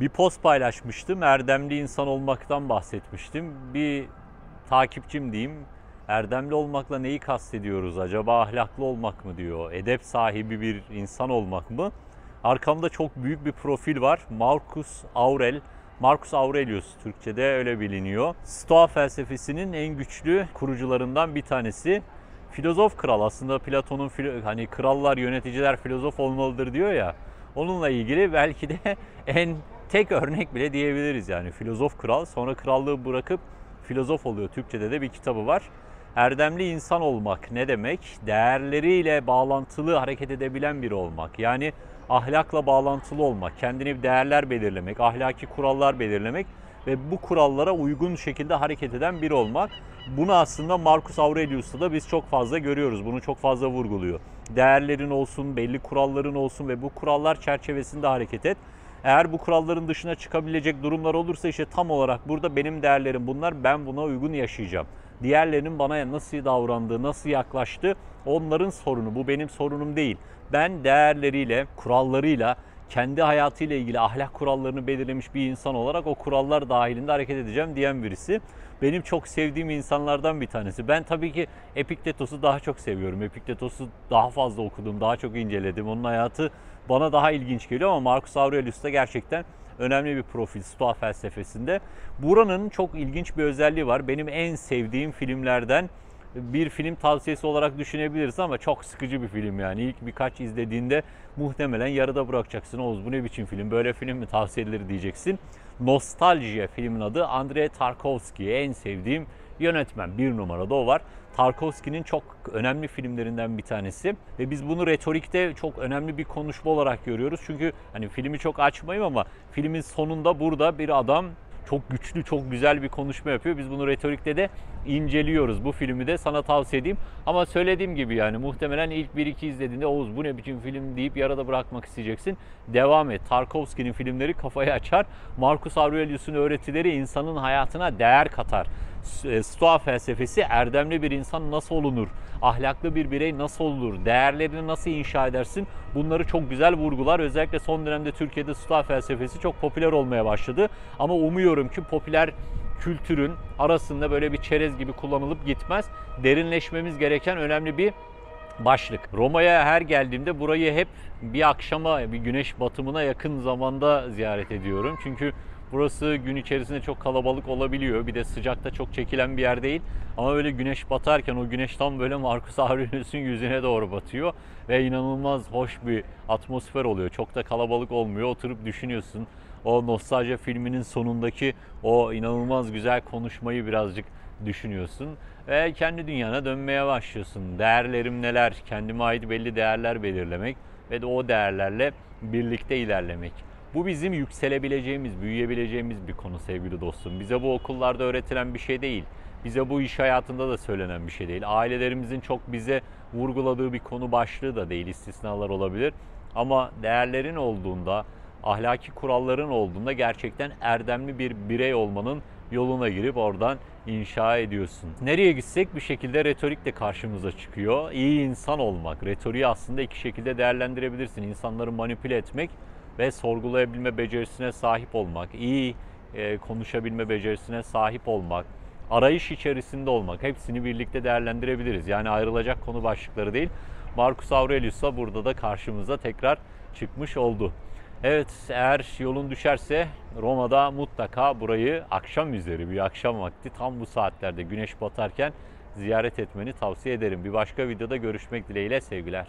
Bir post paylaşmıştım. Erdemli insan olmaktan bahsetmiştim. Bir takipçim diyeyim. Erdemli olmakla neyi kastediyoruz? Acaba ahlaklı olmak mı diyor? Edep sahibi bir insan olmak mı? Arkamda çok büyük bir profil var. Marcus Aurel. Marcus Aurelius Türkçe'de öyle biliniyor. Stoa felsefesinin en güçlü kurucularından bir tanesi. Filozof kral aslında Platon'un hani krallar, yöneticiler filozof olmalıdır diyor ya. Onunla ilgili belki de en tek örnek bile diyebiliriz yani filozof kral sonra krallığı bırakıp filozof oluyor. Türkçe'de de bir kitabı var. Erdemli insan olmak ne demek? Değerleriyle bağlantılı hareket edebilen biri olmak. Yani ahlakla bağlantılı olmak, kendini değerler belirlemek, ahlaki kurallar belirlemek ve bu kurallara uygun şekilde hareket eden biri olmak. Bunu aslında Marcus Aurelius'ta da biz çok fazla görüyoruz. Bunu çok fazla vurguluyor. Değerlerin olsun, belli kuralların olsun ve bu kurallar çerçevesinde hareket et. Eğer bu kuralların dışına çıkabilecek durumlar olursa işte tam olarak burada benim değerlerim bunlar. Ben buna uygun yaşayacağım. Diğerlerinin bana nasıl davrandığı, nasıl yaklaştı onların sorunu. Bu benim sorunum değil. Ben değerleriyle, kurallarıyla, kendi hayatıyla ilgili ahlak kurallarını belirlemiş bir insan olarak o kurallar dahilinde hareket edeceğim diyen birisi. Benim çok sevdiğim insanlardan bir tanesi. Ben tabii ki Epiktetos'u daha çok seviyorum. Epiktetos'u daha fazla okudum, daha çok inceledim. Onun hayatı bana daha ilginç geliyor ama Marcus Aurelius da gerçekten önemli bir profil Stoa felsefesinde. Buranın çok ilginç bir özelliği var. Benim en sevdiğim filmlerden bir film tavsiyesi olarak düşünebiliriz ama çok sıkıcı bir film yani. İlk birkaç izlediğinde muhtemelen yarıda bırakacaksın. Oğuz bu ne biçim film? Böyle film mi tavsiye edilir diyeceksin. Nostaljiye filmin adı. Andrei Tarkovski en sevdiğim yönetmen. Bir numarada o var. Tarkovski'nin çok önemli filmlerinden bir tanesi ve biz bunu retorikte çok önemli bir konuşma olarak görüyoruz. Çünkü hani filmi çok açmayayım ama filmin sonunda burada bir adam çok güçlü, çok güzel bir konuşma yapıyor. Biz bunu retorikte de inceliyoruz. Bu filmi de sana tavsiye edeyim. Ama söylediğim gibi yani muhtemelen ilk 1-2 izlediğinde Oğuz bu ne biçim film deyip yarıda bırakmak isteyeceksin. Devam et. Tarkovski'nin filmleri kafayı açar. Marcus Aurelius'un öğretileri insanın hayatına değer katar. Stoa felsefesi erdemli bir insan nasıl olunur? Ahlaklı bir birey nasıl olur? Değerlerini nasıl inşa edersin? Bunları çok güzel vurgular. Özellikle son dönemde Türkiye'de Stoa felsefesi çok popüler olmaya başladı. Ama umuyorum ki popüler kültürün arasında böyle bir çerez gibi kullanılıp gitmez. Derinleşmemiz gereken önemli bir başlık. Roma'ya her geldiğimde burayı hep bir akşama, bir güneş batımına yakın zamanda ziyaret ediyorum. Çünkü Burası gün içerisinde çok kalabalık olabiliyor. Bir de sıcakta çok çekilen bir yer değil. Ama böyle güneş batarken o güneş tam böyle Marcus Aurelius'un yüzüne doğru batıyor. Ve inanılmaz hoş bir atmosfer oluyor. Çok da kalabalık olmuyor. Oturup düşünüyorsun. O nostalji filminin sonundaki o inanılmaz güzel konuşmayı birazcık düşünüyorsun. Ve kendi dünyana dönmeye başlıyorsun. Değerlerim neler? Kendime ait belli değerler belirlemek ve de o değerlerle birlikte ilerlemek. Bu bizim yükselebileceğimiz, büyüyebileceğimiz bir konu sevgili dostum. Bize bu okullarda öğretilen bir şey değil. Bize bu iş hayatında da söylenen bir şey değil. Ailelerimizin çok bize vurguladığı bir konu başlığı da değil. İstisnalar olabilir. Ama değerlerin olduğunda, ahlaki kuralların olduğunda gerçekten erdemli bir birey olmanın yoluna girip oradan inşa ediyorsun. Nereye gitsek bir şekilde retorik de karşımıza çıkıyor. İyi insan olmak. Retoriği aslında iki şekilde değerlendirebilirsin. İnsanları manipüle etmek ve sorgulayabilme becerisine sahip olmak, iyi e, konuşabilme becerisine sahip olmak, arayış içerisinde olmak hepsini birlikte değerlendirebiliriz. Yani ayrılacak konu başlıkları değil. Marcus Aurelius da burada da karşımıza tekrar çıkmış oldu. Evet eğer yolun düşerse Roma'da mutlaka burayı akşam üzeri bir akşam vakti tam bu saatlerde güneş batarken ziyaret etmeni tavsiye ederim. Bir başka videoda görüşmek dileğiyle sevgiler.